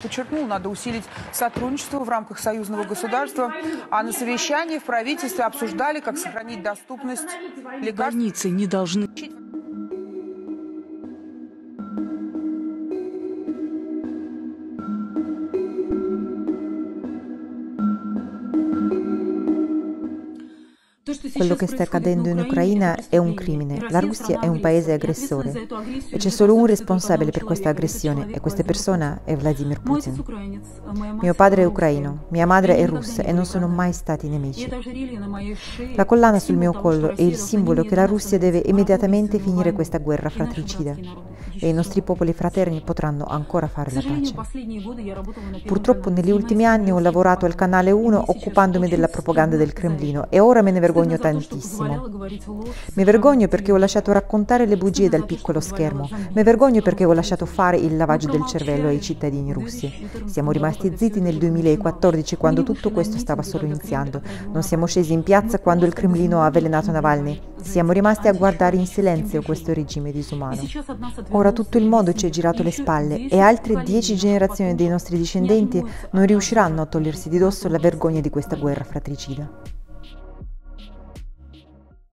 Подчеркнул, надо усилить сотрудничество в рамках союзного государства, а на совещании в правительстве обсуждали, как сохранить доступность лекарств. Больницы не должны... Quello che sta accadendo in Ucraina è un crimine. La Russia è un paese aggressore e c'è solo un responsabile per questa aggressione e questa persona è Vladimir Putin. Mio padre è ucraino, mia madre è russa e non sono mai stati nemici. La collana sul mio collo è il simbolo che la Russia deve immediatamente finire questa guerra fratricida e i nostri popoli fraterni potranno ancora fare la pace. Purtroppo negli ultimi anni ho lavorato al canale 1 occupandomi della propaganda del Cremlino e ora me ne vergogno tantissimo. Mi vergogno perché ho lasciato raccontare le bugie dal piccolo schermo, mi vergogno perché ho lasciato fare il lavaggio del cervello ai cittadini russi. Siamo rimasti zitti nel 2014 quando tutto questo stava solo iniziando. Non siamo scesi in piazza quando il Cremlino ha avvelenato Navalny. Siamo rimasti a guardare in silenzio questo regime disumano. Ora tutto il mondo ci è girato le spalle e altre dieci generazioni dei nostri discendenti non riusciranno a togliersi di dosso la vergogna di questa guerra fratricida.